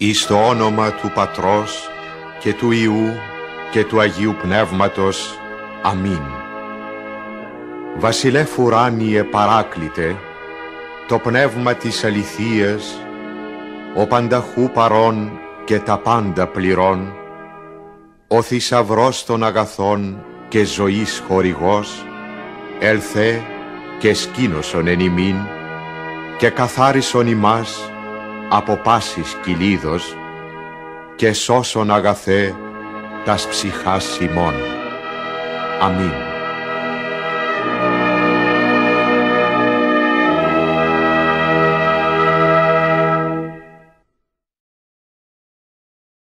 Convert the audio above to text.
Εις το όνομα του Πατρός και του Ιού και του Αγίου Πνεύματος. Αμήν. Βασιλεύ ουράνιε παράκλητε, το πνεύμα της αληθείας, ο πανταχού παρών και τα πάντα πληρών, ο θησαυρός των αγαθών και ζωής χορηγός, ελθέ και σκήνωσον εν ημίν, και καθάρισον ημάς από πάσης κυλίδος, και σώσον αγαθέ τας ψυχάς ημών. Αμήν.